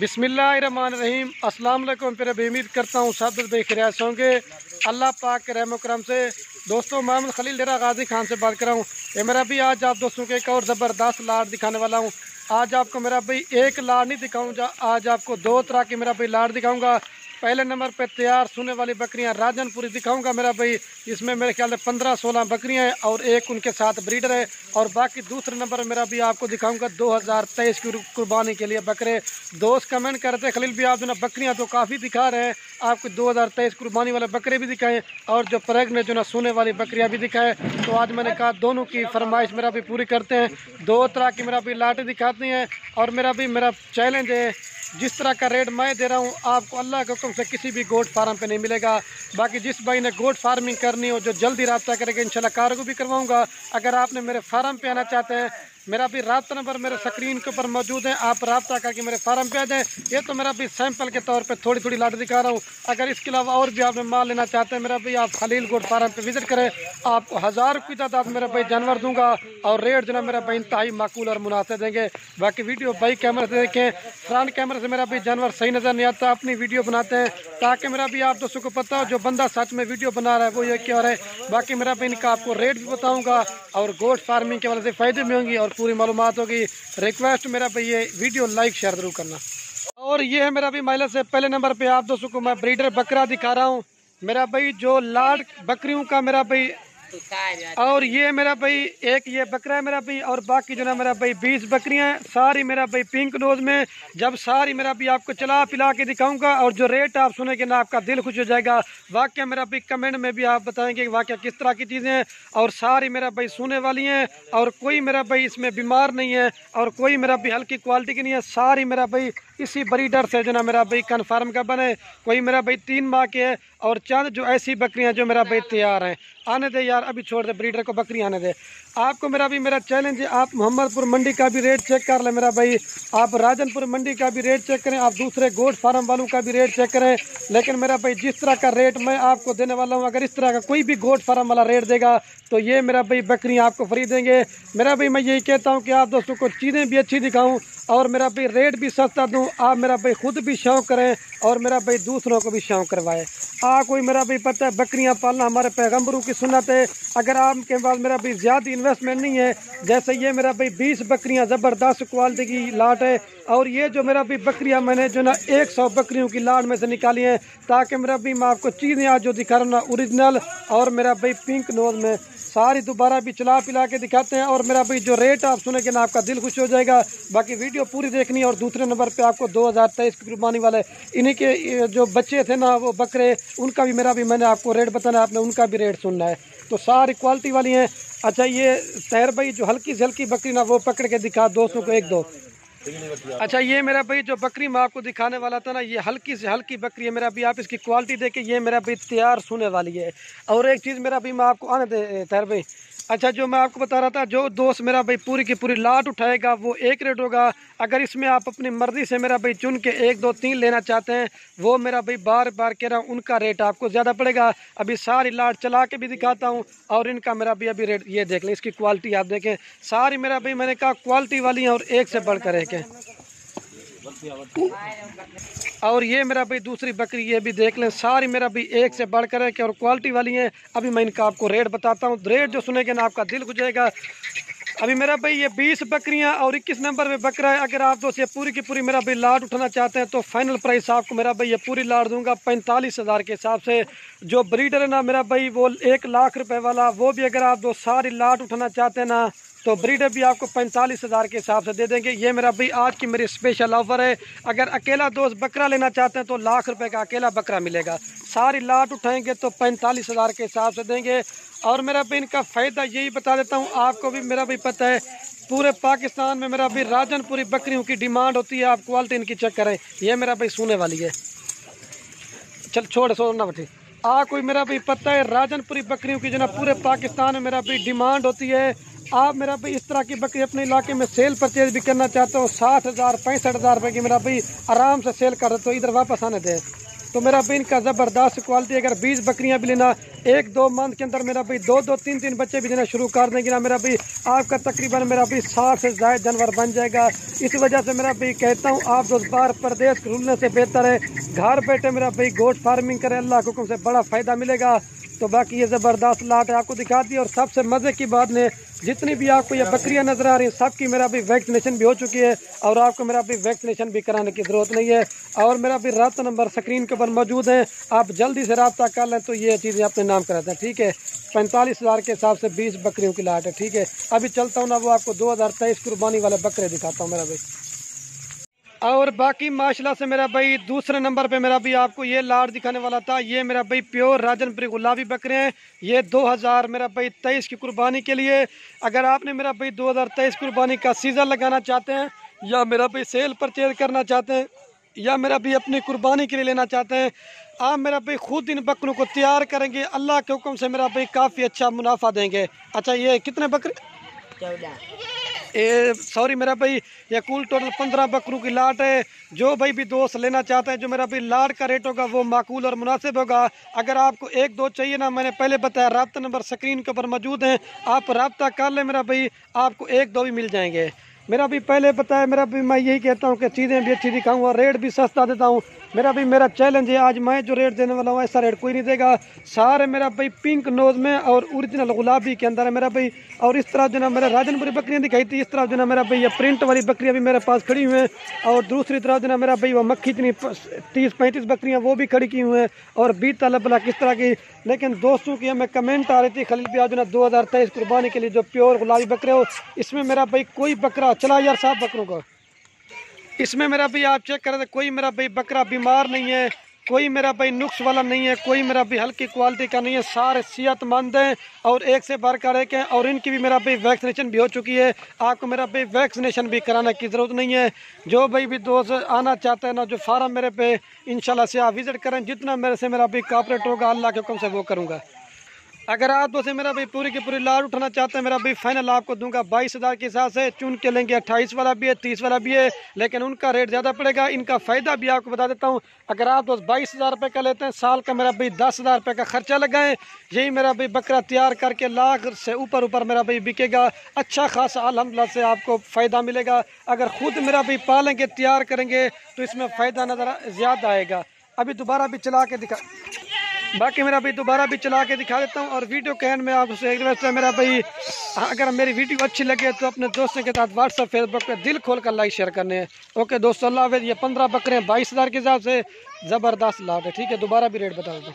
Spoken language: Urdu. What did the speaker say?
بسم اللہ الرحمن الرحیم۔ السلام علیکم۔ پھر ابھی امید کرتا ہوں سب بے خیریت ہوں گے۔ اللہ پاک کے رحم و کرم سے۔ دوستوں محمد خلیل ڈیرا غازی خان سے بات کر رہا ہوں۔ اے میرا بھی آج آپ دوستوں کے ایک اور زبردست لاڈ دکھانے والا ہوں۔ آج آپ کو میرا بھائی ایک لاڈ نہیں دکھاؤں گا۔ آج آپ کو دو طرح کی میرا بھائی لاڈ دکھاؤں گا۔ پہلے نمبر پہ تیار سونے والی بکریاں راجن پوری دکھاؤں گا میرا بھائی۔ اس میں میرے خیال سے پندرہ سولہ بکریاں ہیں اور ایک ان کے ساتھ بریڈر ہے۔ اور باقی دوسرے نمبر میرا بھی آپ کو دکھاؤں گا دو ہزار تیئیس کی قربانی کے لیے بکرے۔ دوست کمنٹ کرتے خلیل بھی آپ جو نا بکریاں تو کافی دکھا رہے ہیں۔ آپ کو دو ہزار تیئیس قربانی والے بکرے بھی دکھائیں اور جو پریگنے جو نا سونے والی بکریاں بھی دکھائیں۔ تو آج میں نے کہا دونوں کی فرمائش میرا بھی پوری کرتے ہیں۔ دو طرح کی میرا بھی لاٹیں دکھاتی ہیں اور میرا بھی میرا چیلنج ہے۔ جس طرح کا ریٹ میں دے رہا ہوں، آپ کو اللہ کے حکم سے کسی بھی گوٹ فارم پہ نہیں ملے گا۔ باقی جس بھائی نے گوٹ فارمنگ کرنی ہو جو جلدی رابطہ کرے گا، انشاءاللہ کار کو بھی کرواؤں گا۔ اگر آپ نے میرے فارم پہ آنا چاہتے ہیں میرا بھی رابطہ نمبر میرے سکرین کے اوپر موجود ہے آپ رابطہ کر کے میرے فارم پہ آ جائیں۔ یہ تو میرا بھی سیمپل کے طور پہ تھوڑی تھوڑی لاٹ دکھا رہا ہوں۔ اگر اس کے علاوہ اور بھی آپ نے مال لینا چاہتے ہیں، میرا بھی آپ خلیل گوٹ فارم پہ وزٹ کریں۔ آپ کو ہزار کی تعداد میرا بھائی جانور دوں گا اور ریٹ جو نا میرا بھائی انتہائی معقول اور مناسب دیں گے۔ باقی ویڈیو بائی کیمرے سے دیکھیں۔ فرنٹ کیمرے سے میرا بھی جانور صحیح نظر نہیں آتا۔ اپنی ویڈیو بناتے ہیں تاکہ میرا بھی آپ دوستوں کو پتہ ہو، جو بندہ سچ میں ویڈیو بنا رہا ہے، وہ یہ کیا رہا ہے۔ باقی میرا بھی ان کا آپ کو ریٹ بھی بتاؤں گا اور گوشت فارمنگ کے والے سے فائدے بھی ہوں گی اور پوری معلومات ہوگی۔ ریکویسٹ میرا بھائی، یہ ویڈیو لائک شیئر ضرور کرنا۔ اور یہ ہے میرا بھی مائلہ سے پہلے نمبر پہ، آپ دوستوں کو میں بریڈر بکرا دکھا رہا ہوں۔ میرا بھائی، جو لاڈ بکریوں کا میرا بھائی اور یہ میرا بھائی ایک یہ بکرا ہے میرا بھائی اور باقی جو نا میرا بھائی بیس بکریاں ہیں ساری میرا بھائی پنک نوز میں جب ساری میرا بھی آپ کو چلا پلا کے دکھاؤں گا اور جو ریٹ آپ سنیں گے نا آپ کا دل خوش ہو جائے گا واقعہ میرا بھائی کمنٹ میں بھی آپ بتائیں گے کہ واقعہ کس طرح کی چیزیں ہیں اور ساری میرا بھائی سونے والی ہیں اور کوئی میرا بھائی اس میں بیمار نہیں ہے اور کوئی میرا بھی ہلکی کوالٹی کی نہیں ہے ساری میرا بھائی اسی بریڈر سے جو نا میرا بھائی کنفرم کا بنے کوئی میرا بھائی تین ماہ کے ہے اور چند جو ایسی بکریاں جو میرا بھائی تیار ہیں آنے دے یار ابھی چھوڑ دے، بریڈر کو بکری آنے دے۔ آپ کو میرا بھی میرا چیلنج ہے، آپ محمد پور منڈی کا بھی ریٹ چیک کر لیں میرا بھائی۔ آپ راجن پور منڈی کا بھی ریٹ چیک کریں، آپ دوسرے گوڈ فارم والوں کا بھی ریٹ چیک کریں۔ لیکن میرا بھائی، جس طرح کا ریٹ میں آپ کو دینے والا ہوں، اگر اس طرح کا کوئی بھی گوڈ فارم والا ریٹ دے گا، تو یہ میرا بھائی بکریاں آپ کو فری دیں گے۔ میرا بھائی، میں یہی کہتا ہوں کہ آپ دوستوں کو چیزیں بھی اچھی دکھاؤں اور میرا بھائی ریٹ بھی سستا دوں۔ آپ میرا بھائی خود بھی شوق کریں اور میرا بھائی دوسروں کو بھی شوق کروائے آ کوئی میرا بھائی پتہ ہے، بکریاں پالنا ہمارے پیغمبروں کی سنت ہے۔ اگر آپ کے پاس میرا بھائی زیادہ انویسٹمنٹ نہیں ہے، جیسے یہ میرا بھائی بیس بکریاں زبردست کوالٹی کی لاٹ ہے، اور یہ جو میرا بھی بکریاں میں نے جو نا ایک سو بکریوں کی لاٹ میں سے نکالی ہیں، تاکہ میرا بھی میں آپ کو چیزیں آج جو دکھا رہا ہوں اوریجنل اور میرا بھائی پنک نوز میں ساری دوبارہ بھی چلا پلا کے دکھاتے ہیں، اور میرا بھائی جو ریٹ آپ سنیں گے نا آپ کا دل خوش ہو جائے گا۔ باقی ویڈیو پوری دیکھنی ہے، اور دوسرے نمبر پہ آپ کو دو ہزار تیئیس کی قربانی والے انہیں کے جو بچے تھے نا وہ بکرے، ان کا بھی میرا بھی میں نے آپ کو ریٹ بتانا ہے، آپ نے ان کا بھی ریٹ سننا ہے۔ تو ساری کوالٹی والی ہیں۔ اچھا یہ تیر بھائی جو ہلکی سے ہلکی بکری نا وہ پکڑ کے دکھا، دوستوں کو ایک دو۔ اچھا یہ میرا بھائی جو بکری میں آپ کو دکھانے والا تھا نا، یہ ہلکی سے ہلکی بکری ہے۔ میرا بھی آپ اس کی کوالٹی دیکھیں، یہ میرا بھائی تیار سونے والی ہے۔ اور ایک چیز میرا بھی میں آپ کو آنے دے تیر بھائی۔ اچھا جو میں آپ کو بتا رہا تھا، جو دوست میرا بھائی پوری کی پوری لاٹ اٹھائے گا، وہ ایک ریٹ ہوگا۔ اگر اس میں آپ اپنی مرضی سے میرا بھائی چن کے ایک، دو، تین لینا چاہتے ہیں، وہ میرا بھائی بار بار کہہ رہا ہوں، ان کا ریٹ آپ کو زیادہ پڑے گا۔ ابھی ساری لاٹ چلا کے بھی دکھاتا ہوں اور ان کا میرا بھی ابھی ریٹ یہ دیکھ لیں، اس کی کوالٹی آپ دیکھیں۔ ساری میرا بھائی میں نے کہا کوالٹی والی ہیں اور ایک سے بڑھ کر ایک ہیں۔ اور یہ میرا بھائی دوسری بکری یہ بھی دیکھ لیں، ساری میرا بھی ایک سے بڑھ کر ہے کہ اور کوالٹی والی ہیں۔ ابھی میں ان کا آپ کو ریٹ بتاتا ہوں۔ ریٹ جو سنے گے نا آپ کا دل گجے گا۔ ابھی میرا بھائی یہ بیس بکریاں اور اکیس نمبر میں بکرا ہے، اگر آپ دوست یہ پوری کی پوری میرا بھائی لاٹ اٹھانا چاہتے ہیں تو فائنل پرائس آپ کو میرا بھائی یہ پوری لاٹ دوں گا پینتالیس ہزار کے حساب سے۔ جو بریڈر ہے نا میرا بھائی، وہ ایک لاکھ روپے والا، وہ بھی اگر آپ دو ساری لاٹ اٹھانا چاہتے ہیں نا تو بریڈر بھی آپ کو پینتالیس ہزار کے حساب سے دے دیں گے۔ یہ میرا بھائی آج کی میری اسپیشل آفر ہے۔ اگر اکیلا دوست بکرا لینا چاہتے ہیں تو لاکھ روپے کا اکیلا بکرا ملے گا۔ ساری لاٹ اٹھائیں گے تو پینتالیس ہزار کے حساب سے دیں گے۔ اور میرا بھی ان کا فائدہ یہی بتا دیتا ہوں، آپ کو بھی، میرا بھی پتہ ہے، پورے پاکستان میں میرا بھی راجن پوری بکریوں کی ڈیمانڈ ہوتی ہے، آپ کوالٹی ان کی چیک کریں۔ یہ میرا بھائی سونے والی ہے۔ چل چھوڑ سو نہ بٹھی آ، کوئی میرا بھی پتہ ہے راجن پوری بکریوں کی جو نا پورے پاکستان میں میرا بھی ڈیمانڈ ہوتی ہے۔ آپ میرا بھائی اس طرح کی بکری اپنے علاقے میں سیل پرچیز بھی کرنا چاہتے ہو، ساٹھ ہزار، پینسٹھ ہزار روپے کی میرا بھائی آرام سے سیل کر تو ادھر واپس آنے دے تو میرا بھی ان کا زبردست کوالٹی اگر بیس بکریاں بھی لینا، ایک دو منتھ کے اندر میرا بھی دو دو تین تین بچے بھی دینا شروع کر دیں گے نا، میرا بھی آپ کا تقریباً میرا بھی ساٹھ سے زائد جانور بن جائے گا۔ اس وجہ سے میرا بھی کہتا ہوں، آپ روز بار پردیش رولنے سے بہتر ہے۔ گھر بیٹھے میرا بھائی گوشت فارمنگ کرے، اللہ کے حکم سے بڑا فائدہ ملے گا۔ تو باقی یہ زبردست لاٹ ہے آپ کو دکھا دی اور سب سے مزے کی بات نے جتنی بھی آپ کو یہ بکریاں نظر آ رہی ہیں، سب کی میرا بھی ویکسینیشن بھی ہو چکی ہے اور آپ کو میرا بھی ویکسینیشن بھی کرانے کی ضرورت نہیں ہے اور میرا بھی رابطہ نمبر سکرین کے اوپر موجود ہیں آپ جلدی سے رابطہ کر لیں تو یہ چیزیں اپنے نام کراتے ہیں ٹھیک ہے؟ پینتالیس ہزار کے حساب سے بیس بکریوں کی لاٹ ہے، ٹھیک ہے؟ ابھی چلتا ہوں نا وہ آپ کو دو ہزار تیئیس قربانی والے بکرے دکھاتا ہوں میرا بھائی اور باقی ماشاءاللہ سے میرا بھائی دوسرے نمبر پہ میرا بھی آپ کو یہ لاڈ دکھانے والا تھا، یہ میرا بھائی پیور راجن پوری گلابی بکرے ہیں۔ یہ دو ہزار میرا بھائی تیئیس کی قربانی کے لیے۔ اگر آپ نے میرا بھائی دو ہزار تیئیس قربانی کا سیزن لگانا چاہتے ہیں یا میرا بھائی سیل پرچیز کرنا چاہتے ہیں یا میرا بھی اپنی قربانی کے لیے لینا چاہتے ہیں، آپ میرا بھائی خود ان بکروں کو تیار کریں گے۔ اللہ کے حکم سے میرا بھائی کافی اچھا منافع دیں گے۔ اچھا یہ کتنے بکرے؟ چودہ۔ سوری، میرا بھائی یہ کل ٹوٹل پندرہ بکروں کی لاٹ ہے۔ جو بھائی بھی دوست لینا چاہتے ہیں جو میرا بھائی لاٹ کا ریٹ ہوگا، وہ معقول اور مناسب ہوگا۔ اگر آپ کو ایک دو چاہیے نا، میں نے پہلے بتایا، رابطہ نمبر سکرین کے اوپر موجود ہیں۔ آپ رابطہ کر لیں میرا بھائی، آپ کو ایک دو بھی مل جائیں گے۔ میرا بھی پہلے بتایا میرا بھی میں یہی کہتا ہوں کہ چیزیں بھی اچھی دکھاؤں اور ریٹ بھی سستا دیتا ہوں۔ میرا بھی میرا چیلنج ہے، آج میں جو ریٹ دینے والا ہوں، ایسا ریٹ کوئی نہیں دے گا۔ سارے میرا بھائی پنک نوز میں اور اوریجنل گلابی کے اندر ہے میرا بھائی۔ اور اس طرح جو نا میرے راجن پوری بکریاں دکھائی تھی، اس طرح جو نا میرا بھائی یہ پرنٹ والی بکریاں بھی میرے پاس کھڑی ہوئی ہیں۔ اور دوسری طرح جو نا میرا بھائی وہ مکھی اتنی تیس پینتیس بکریاں وہ بھی کھڑی کی ہوئی ہیں۔ اور بیت طلب اللہ کس طرح کی۔ لیکن دوستوں کی ہمیں کمنٹ آ رہی تھی، خلیل بھی آج جو نا دو ہزار تیئیس قربانی کے لیے جو پیور گلابی بکرے ہو، اس میں میرا بھائی کوئی بکرا چلا یار صاحب بکروں کا۔ اس میں میرا بھائی آپ چیک کریں کوئی میرا بھائی بکرا بیمار نہیں ہے، کوئی میرا بھائی نقص والا نہیں ہے، کوئی میرا بھی ہلکی کوالٹی کا نہیں ہے، سارے صحت مند ہیں اور ایک سے بار کر ایک ہیں اور ان کی بھی میرا بھائی ویکسینیشن بھی ہو چکی ہے۔ آپ کو میرا بھائی ویکسینیشن بھی کرانے کی ضرورت نہیں ہے۔ جو بھائی بھی دوست آنا چاہتے ہیں نا، جو فارم میرے پہ انشاءاللہ سے آپ وزٹ کریں، جتنا میرے سے میرا بھی کاپریٹ ہوگا، اللہ کے حکم سے وہ کروں گا۔ اگر آپ دوسرے میرا بھائی پوری کی پوری لاڈ اٹھانا چاہتے ہیں، میرا بھائی فائنل آپ کو دوں گا بائیس ہزار کے حساب سے۔ چن کے لیں گے اٹھائیس والا بھی ہے، تیس والا بھی ہے، لیکن ان کا ریٹ زیادہ پڑے گا۔ ان کا فائدہ بھی آپ کو بتا دیتا ہوں۔ اگر آپ دوست بائیس ہزار روپے کا لیتے ہیں، سال کا میرا بھائی دس ہزار روپے کا خرچہ لگائیں۔ یہی میرا بھائی بکرا تیار کر کے لاکھ سے اوپر اوپر میرا بھائی بکے گا۔ اچھا خاصا الحمدللہ سے آپ کو فائدہ ملے گا۔ اگر خود میرا بھائی پالیں گے، تیار کریں گے، تو اس میں فائدہ نظر زیادہ آئے گا۔ ابھی دوبارہ بھی چلا کے دکھا باقی میرا بھائی دوبارہ بھی چلا کے دکھا دیتا ہوں اور ویڈیو کہنے میں آپ سے ایک ریکویسٹ ہے میرا بھائی، اگر میری ویڈیو اچھی لگے تو اپنے دوستوں کے ساتھ واٹس ایپ فیس بک پہ دل کھول کر لائک شیئر کرنے ہیں۔ اوکے دوستو، اللہ حافظ، یہ پندرہ بکرے ہیں بائیس ہزار کے حساب سے زبردست لاٹ ہے۔ ٹھیک ہے، دوبارہ بھی ریٹ بتا دوں